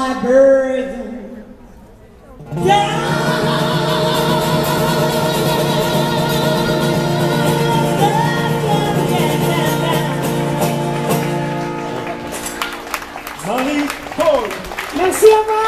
my burden down. Money. Merci à vous.